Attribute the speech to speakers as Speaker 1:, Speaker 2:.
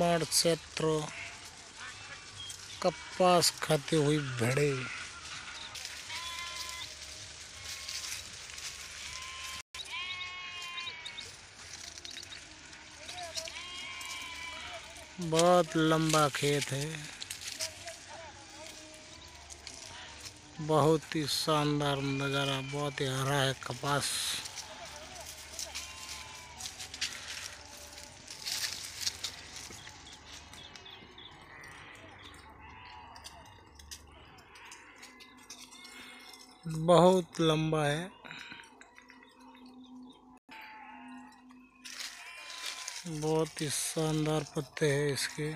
Speaker 1: निर्माण क्षेत्र, कपास खाती हुई भेड़े। बहुत लंबा खेत है। बहुत ही शानदार नज़ारा, बहुत ही हरा है कपास। बहुत लंबा है। बहुत ही शानदार पत्ते हैं इसके।